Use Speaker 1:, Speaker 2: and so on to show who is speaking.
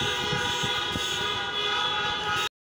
Speaker 1: Bye.